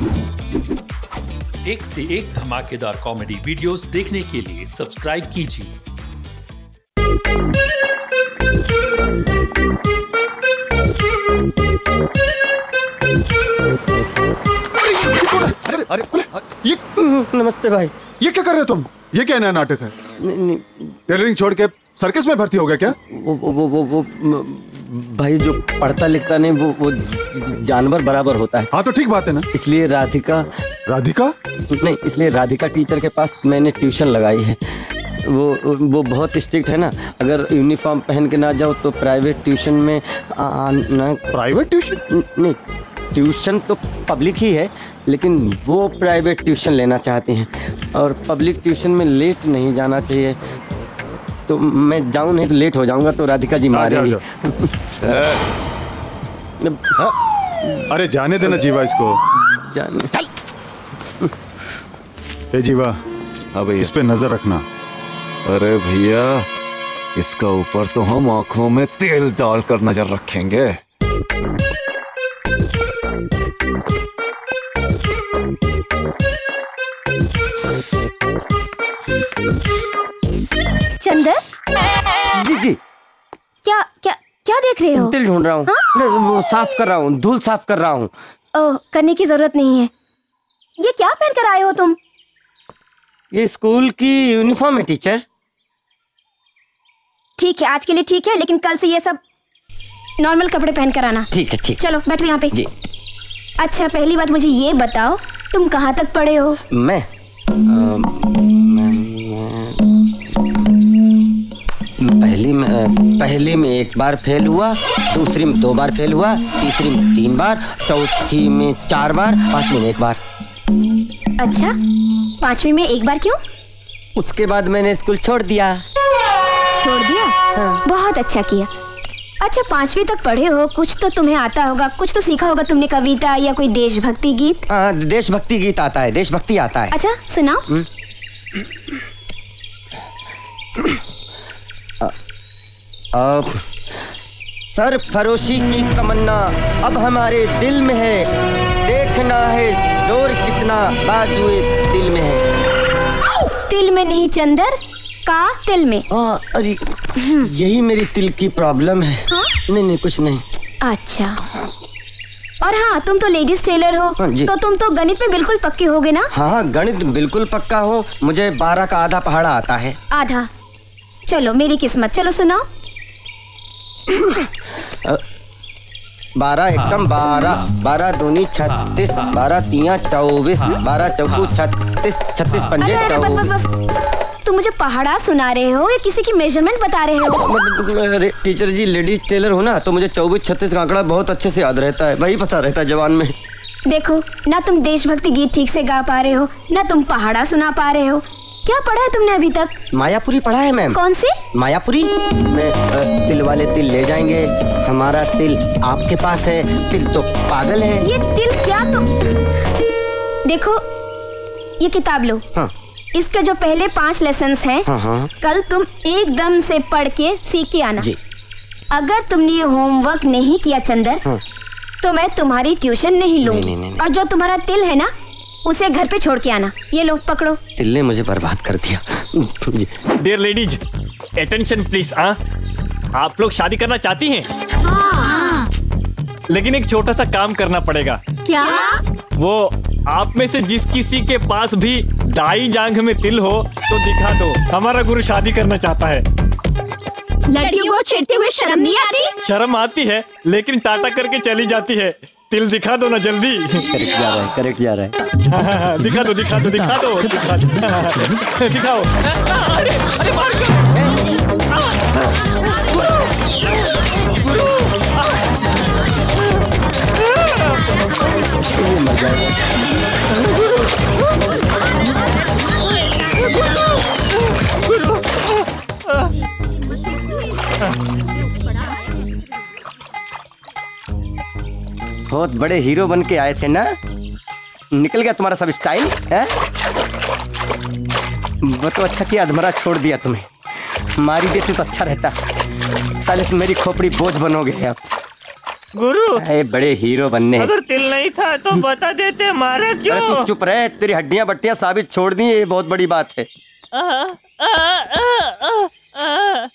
एक से एक धमाकेदार कॉमेडी वीडियोस देखने के लिए सब्सक्राइब कीजिए। अरे अरे ये नमस्ते भाई। ये क्या कर रहे हो तुम? ये क्या नया नाटक है? टेलरिंग छोड़ के सर्कस में भर्ती हो गया क्या? वो वो वो वो, वो भाई जो पढ़ता लिखता नहीं वो वो जानवर बराबर होता है। हाँ तो ठीक बात है ना। इसलिए राधिका राधिका? नहीं इसलिए राधिका टीचर के पास मैंने ट्यूशन लगाई है। वो वो बहुत स्ट्रिक्ट है ना। अगर यूनिफॉर्म पहन के ना जाओ तो प्राइवेट ट्यूशन में आना प्राइवेट ट्यूशन नहीं ट्यूशन तो पब्लिक ही है लेकिन वो प्राइवेट ट्यूशन लेना चाहते हैं। और पब्लिक ट्यूशन में लेट नहीं जाना चाहिए। तो मैं जाऊँ नहीं तो लेट हो जाऊँगा तो राधिका जी मारेंगी। जाओ। अरे जाने देना जीवा इसको। जाने चल। ए जीवा हाँ भैया। इस पे नज़र रखना। अरे भैया इसका ऊपर तो हम आँखों में तेल डालकर नज़र रखेंगे। क्या क्या क्या देख रहे हो? दिल ढूंढ रहा हूँ। नहीं, साफ़ कर रहा हूँ धूल साफ़ कर रहा हूँ। करने की ज़रूरत नहीं है। ये क्या पहन कर आए हो तुम? ये स्कूल की यूनिफॉर्म है टीचर। ठीक है आज के लिए ठीक है लेकिन कल से ये सब नॉर्मल कपड़े पहन कर आना। ठीक है ठीक। चलो बैठो यहाँ पे। जी। अच्छा पहली बात मुझे ये बताओ तुम कहाँ तक पढ़े हो? मैं? अ, पहली में पहली में एक बार फेल हुआ दूसरी में दो बार फेल हुआ तीसरी में तीन बार चौथी में चार बार पांचवी में एक बार। अच्छा पांचवी में एक बार क्यों? उसके बाद मैंने स्कूल छोड़ दिया। छोड़ दिया? हाँ। बहुत अच्छा किया। अच्छा पांचवी तक पढ़े हो कुछ तो तुम्हें आता होगा कुछ तो सीखा होगा तुमने कविता या कोई देशभक्ति गीत? हाँ देशभक्ति गीत आता है देशभक्ति आता है। अच्छा सुनाओ। अब सर फरोशी की तमन्ना अब हमारे दिल में है। देखना है ज़ोर कितना बाजुए दिल में है। तिल में नहीं चंदर का तिल में? हाँ अरे यही मेरी तिल की प्रॉब्लम है। हा? नहीं नहीं कुछ नहीं। अच्छा। और हाँ तुम तो लेडीज़ टेलर हो। हाँ तो तुम तो गणित में बिल्कुल पक्के होगे ना? हाँ हाँ गणित बिल्कुल पक्का हो। मुझे बारह का आधा पहाड़ा आता है। आधा। चलो मेरी किस्मत। चलो सुनाओ। बारह एकम बारह बारह दूनी छत्तीस बारह तिया चौबीस बारह चौकू छत्तीस छत्तीस पंजे तुम मुझे पहाड़ा सुना रहे हो? या किसी की मेज़रमेंट बता रहे हो? टीचर जी लेडीज़ टेलर हो ना तो मुझे चौबीस छत्तीस का आंकड़ा बहुत अच्छे से याद रहता है वही पता रहता है जवान में। देखो ना तुम देशभक्ति गीत ठीक से गा पा रहे हो ना तुम पहाड़ा सुना पा रहे हो। क्या पढ़ा है तुमने अभी तक? मायापुरी पढ़ा है मैम। कौन सी? मायापुरी। में तिल वाले तिल ले जाएँगे। हमारा तिल आपके पास है। तिल तो पागल है। ये तिल क्या तुम देखो ये किताब लो। हाँ। इसके जो पहले पाँच लेसन हैं हाँ हाँ। कल तुम एकदम से पढ़ के सीख के आना। जी। अगर तुमने ये होमवर्क नहीं किया चंदर हाँ। तो मैं तुम्हारी ट्यूशन नहीं लूँगी। और जो तुम्हारा तिल है ना उसे घर पे छोड़ के आना। ये लो पकड़ो। तिल ने मुझे बर्बाद कर दिया। डियर लेडीज़ अटेंशन प्लीज़ हाँ? आप लोग शादी करना चाहती हैं? हाँ। लेकिन एक छोटा सा काम करना पड़ेगा। क्या? वो आप में से जिस किसी के पास भी दाई जांघ में तिल हो तो दिखा दो हमारा गुरु शादी करना चाहता है। लड़कियों को छेड़ते हुए शर्म नहीं आती? शर्म आती है लेकिन टाटा करके चली जाती है। तिल दिखा दो ना जल्दी। करेक्ट जा रहा है करेक्ट जा रहा है। दिखा दो दिखा दो दिखा दो दिखा दो। दिखाओ। अरे अरे मार कर बहुत बड़े हीरो बन के आए थे ना? निकल गया तुम्हारा सब स्टाइल है? वो तो अच्छा किया अधमरा छोड़ दिया तुम्हें। मारी देते तो अच्छा रहता। साले तुम मेरी खोपड़ी बोझ बनोगे अब गुरु अरे बड़े हीरो बनने अगर तिल नहीं था तो बता देते मारा अरे क्यों? तू चुप रहे तेरी हड्डियाँ बट्टियाँ साबित छोड़ दी ये बहुत बड़ी बात है। आ, आ, आ, आ, आ,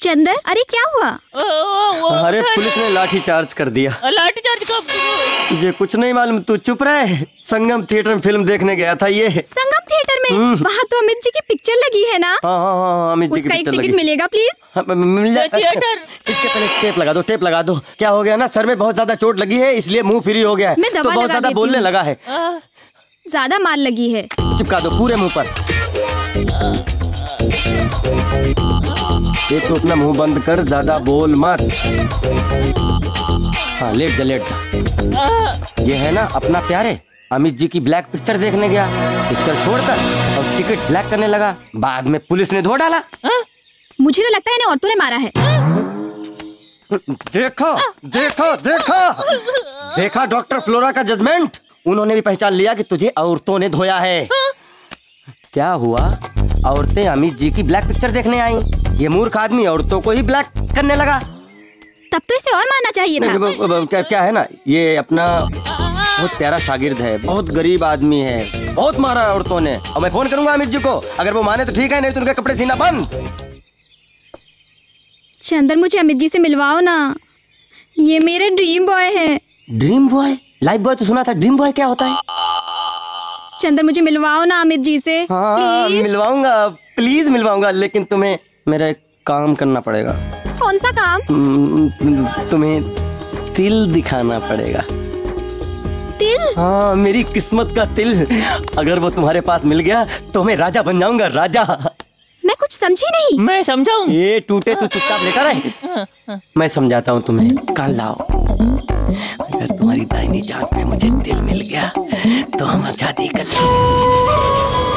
चंदर? अरे क्या हुआ? ओ, ओ, ओ, अरे पुलिस ने लाठी चार्ज कर दिया। लाठी चार्ज कब? तुझे कुछ नहीं मालूम तू चुप रहे। संगम थिएटर में फ़िल्म देखने गया था ये। संगम थिएटर में? वहाँ तो अमित जी की पिक्चर लगी है ना? हाँ हाँ हाँ अमित जी की पिक्चर टिकट मिलेगा प्लीज़ हाँ, मिल जाए थिएटर। इसके पहले टेप लगा दो टेप लगा दो। क्या हो गया ना सर में बहुत ज़्यादा चोट लगी है इसलिए मुँह फ्री हो गया है। तो बहुत ज़्यादा बोलने लगा है। ज़्यादा मार लगी है। चिपका दो पूरे मुँह पर। ये तो अपना मुँह बंद कर ज़्यादा बोल मत। हाँ लेट जा लेट जा। ये है ना अपना प्यारे अमित जी की ब्लैक पिक्चर देखने गया। पिक्चर छोड़कर और टिकट ब्लैक करने लगा। बाद में पुलिस ने धो डाला। मुझे तो लगता है औरतों ने मारा है। देखो देखो देखो। देखा डॉक्टर फ्लोरा का जजमेंट? उन्होंने भी पहचान लिया कि तुझे औरतों ने धोया है। क्या हुआ? औरतें अमित जी की ब्लैक पिक्चर देखने आई। ये मूर्ख आदमी औरतों को ही ब्लैक करने लगा। तब तो इसे और मारना चाहिए नहीं, था ब- ब- क्या क्या है ना ये अपना बहुत प्यारा शागिर्द है बहुत गरीब आदमी है बहुत मारा है औरतों ने। और मैं फ़ोन करूँगा अमित जी को अगर वो माने तो ठीक है नहीं तो उनके कपड़े सीना बंद। चंदर मुझे अमित जी से मिलवाओ ना। ये मेरे ड्रीम बॉय है। Dream boy? लाइफ बॉय तो सुना था ड्रीम बॉय क्या होता है? चंदर मुझे मिलवाओ ना अमित जी से हाँ मिलवाऊँगा प्लीज़ मिलवाऊँगा लेकिन तुम्हें मेरा एक काम करना पड़ेगा। कौन सा काम? हम्म, तुम्हें तिल दिखाना पड़ेगा। तिल? हाँ मेरी किस्मत का तिल। अगर वो तुम्हारे पास मिल गया तो मैं राजा बन जाऊँगा राजा। मैं कुछ समझी नहीं। मैं समझाऊं? ये टूटे तो चुपचाप लेटा रहे मैं समझाता हूँ तुम्हें। कान लाओ। अगर तुम्हारी दाहिनी जान पे मुझे तिल मिल गया तो हम शादी कर लेंगे।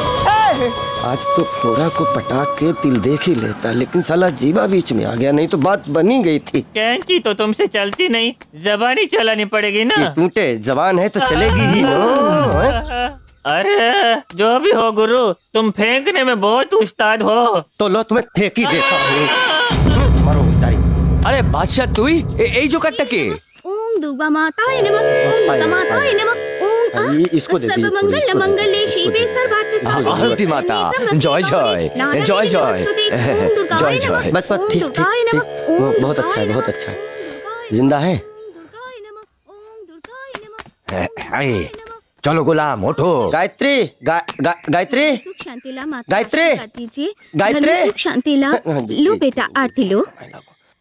है। आज तो फ्लोरा को पटाख के तिल देख ही लेता लेकिन साला जीवा बीच में आ गया नहीं तो बात बनी गई थी। कैंची तो तुमसे चलती नहीं जबानी चलानी पड़ेगी ना। हम्म, टूटे जबान है तो चलेगी ही। अरे जो भी हो गुरु तुम फेंकने में बहुत उस्ताद हो। तो लो तुम्हें फेंक ही देता हूँ। मरो अरे बादशाह तू ही? जो कटके। ओम दुर्गा माता ओम दुर्गा माता इसको दे दी मंगल मंगले शिवे सर्वार्थ हाँ, माता। जय जय। जय जय। जय जय। बस बस ठीक ठीक ठीक। बहुत अच्छा है बहुत अच्छा है। ज़िंदा है? चलो गुलाम उठो। गायत्री गायत्री गा, गायत्री। गायत्री। गायत्री। शांतिला हाँ लो। बेटा आरती लो।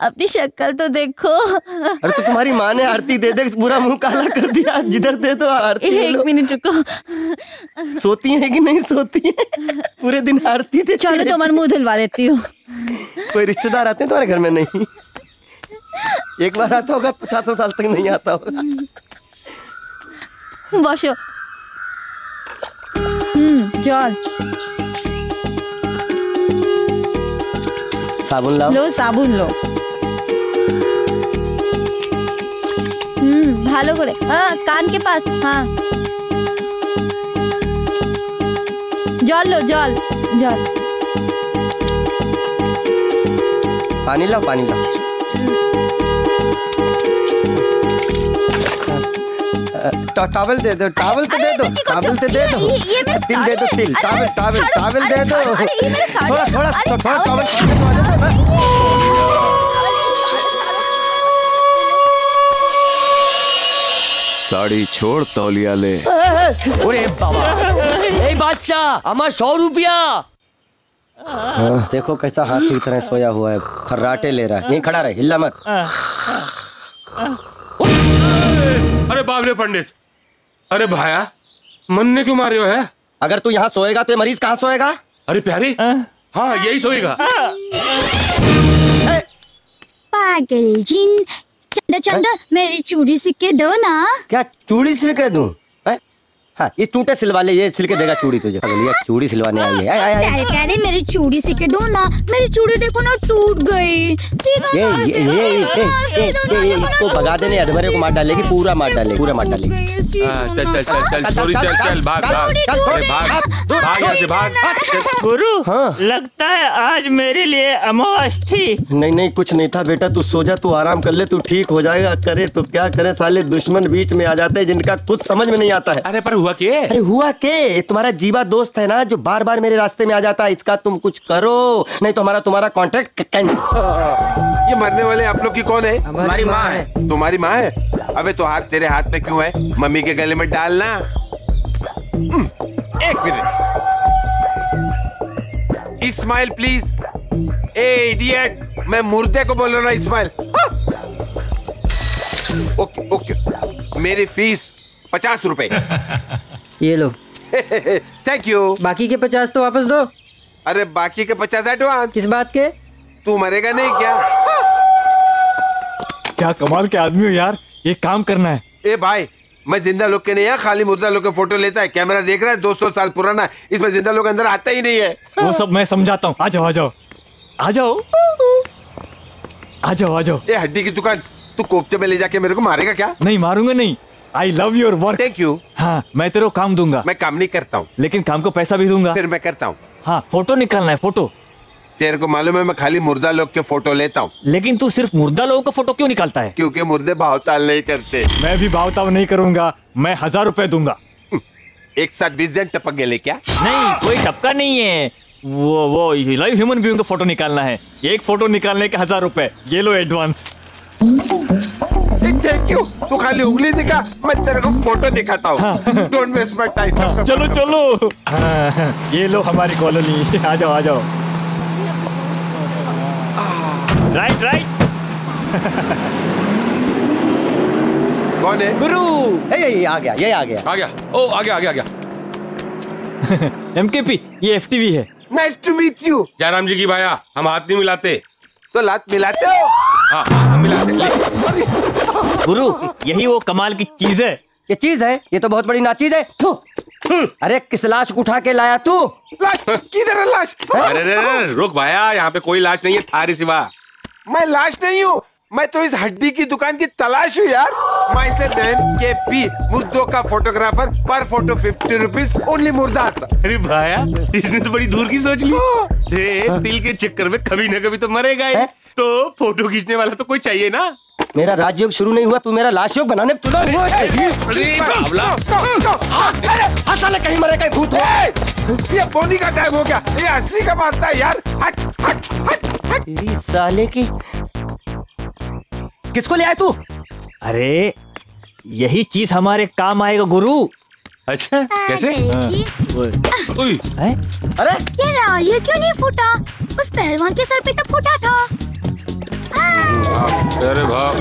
अपनी शक्ल तो देखो। अरे तो तुम्हारी माँ ने आरती दे दे पूरा मुँह काला कर दिया जिधर दे तो आरती एक मिनट रुको। सोती है कि नहीं सोती है? पूरे दिन आरती दे चलो तो मन मुँह धुलवा देती हूँ। कोई रिश्तेदार आते हैं तुम्हारे घर में? नहीं। एक बार आता होगा पचास साल तक नहीं आता होगा। बसो। हम्म जॉल साबुन लाओ লো সাবুন লো হুম ভালো করে হ্যাঁ কান के पास हाँ জল লো জল জল पानी लाओ पानी लाओ टा- टावल दे दो टावल तो दे दो टावल तो दे दो ये- ये मेरे तिल दे दो साड़ी तिल है। टावल अरे, टावल छोड़ो, टावल अरे, दे दो छोड़ो, अरे, ये मेरे साड़ी थोड़ा है। थोड़ा अरे, थोड़ा टावल- टावल छीन के आ जाते हैं ना। শাড়ি ছোড় তলিয়া লে ওরে বাবা এই বাচ্চা আমার সौ रुपया हाँ, देखो कैसा हाथी की तरह सोया हुआ है खर्राटे ले रहा है यहीं खड़ा रहे हिल्ला मत अरे बाबरे पंडित। अरे भाया मन ने क्यों मारे हो है? अगर तू यहाँ सोएगा तो ये मरीज़ कहाँ सोएगा? अरे प्यारी हाँ। यही सोएगा। पागल जिन चंदा चंदा मेरी चूड़ी सिक्के दो ना। क्या चूड़ी सिक्के दूँ? हैं? हाँ ये टूटे सिलवा ले ये सिल के देगा चूड़ी तुझे अगली ये चूड़ी सिलवाने आई है आय, आय। कह रहे मेरी चूड़ी सिक्के दो ना मेरी चूड़ी देखो ना टूट गई सीधा ये ये ये ये- इसको भगा देने अधमरे को मार डालेगी पूरा मार डालेगी पूरा मार डालेगी हाँ, चल चल चल चल छोरी चल चल भाग भाग अरे भाग भाग यहाँ से भाग गुरु हाँ। लगता है आज मेरे लिए अमावस थी नहीं नहीं कुछ नहीं था बेटा तू सो जा तू आराम कर ले तू ठीक हो जाएगा करे तो क्या करे साले दुश्मन बीच में आ जाते हैं जिनका कुछ समझ में नहीं आता है अरे पर हुआ के? अरे हुआ के? तुम्हारा जीवा दोस्त है ना जो बार बार मेरे रास्ते में आ जाता है इसका तुम कुछ करो नहीं तो हमारा तुम्हारा कॉन्ट्रैक्ट ये मरने वाले आप लोग की कौन है? हमारी माँ है। तुम्हारी माँ है? अबे तो हाथ तेरे हाथ में क्यों है? मम्मी के गले में डालना। हम्म, एक minute. Smile please a idiot मैं मुर्दे को बोल रहा हूँ इस्माइल। हाँ। Okay okay. मेरी फ़ीस पचास रुपए। ये लो। थैंक यू बाकी के पचास तो वापस दो। अरे बाकी के पचास एडवांस किस बात के? तू मरेगा नहीं क्या? क्या कमाल के आदमी हो यार। ये काम करना है। ए भाई मैं ज़िंदा लोग के नहीं है खाली मुर्दा लोग के फ़ोटो लेता है कैमरा देख रहा है 200 साल पुराना है। इसमें ज़िंदा लोग अंदर आता ही नहीं है। वो सब मैं समझाता हूँ। आ जाओ आ जाओ। आ जाओ। आ जाओ आ जाओ। ये हड्डी की दुकान तू कोपचे में ले जाके मेरे को मारेगा क्या? नहीं मारूँगा नहीं। I love your work thank you हाँ मैं तेरे को काम दूँगा। मैं काम नहीं करता हूँ। लेकिन काम को पैसा भी दूँगा। फिर मैं करता हूँ। हाँ फ़ोटो निकालना है फ़ोटो। तेरे को मालूम है मैं खाली मुर्दा लोग के फ़ोटो लेता हूँ। लेकिन तू सिर्फ़ मुर्दा लोगों का फ़ोटो क्यों निकालता है? क्योंकि मुर्दे भावताल नहीं करते। मैं भी भावताव नहीं करूँगा मैं हज़ार रुपए दूँगा। एक साथ बीस जन टपक गए क्या? नहीं कोई टपका नहीं है। वो वो लाइव ह्यूमन बीइंग का फ़ोटो निकालना है। एक फ़ोटो निकालने के हज़ार रुपए। ये लो एडवांस थैंक यू तू खाली उंगली दिखा मैं तेरे को फ़ोटो दिखाता हूँ। डोंट वेस्ट माय टाइम चलो चलो। हाँ, ये लो हमारी कॉलोनी आ जाओ आ जाओ। राइट राइट कौन है? गुरु। ये ये आ गया ये आ गया। आ गया। ओ आ गया आ गया आ गया। एमकेपी ये एफटीवी है। Nice to meet you Jairam ji की भाया हम हाथ नहीं मिलाते। तो लात मिलाते हो? हाँ हाँ। हम मिलाते ले। गुरु यही वो कमाल की चीज़ है। ये चीज़ है? ये तो बहुत बड़ी नाचीज है। थू। अरे किस लाश को उठा के लाया तू? लाश किधर है लाश? अरे रे रे रुक भाया यहाँ पे कोई लाश नहीं है थारी सिवा मैं लाश नहीं हूँ मैं तो इस हड्डी की दुकान की तलाश हूँ यार। माई से नैन के पी मुर्दों का फोटोग्राफर पर फ़ोटो फिफ्टी रुपीज़ ओनली मुर्दा अरे भाया इसने तो बड़ी दूर की सोच ली। थे दिल के चक्कर में कभी ना कभी तो मरेगा ही। हैं? तो फ़ोटो खींचने वाला तो कोई चाहिए ना? मेरा राजयोग शुरू नहीं हुआ तू मेरा लाश योग बनाने तुला हुआ। अरे बाबला हाँ, साले कहीं मरे कहीं भूत हो ये बोनी का टाइम हो गया। ये असली का मारता है यार। हट हट हट हट। तेरी साले की किसको ले आए तू? अरे यही चीज़ हमारे काम आएगा गुरु। अच्छा कैसे? उई, है? अरे। ये क्यों नहीं फूटा? उस पहलवान के सर पे तो फूटा था। अरे भाग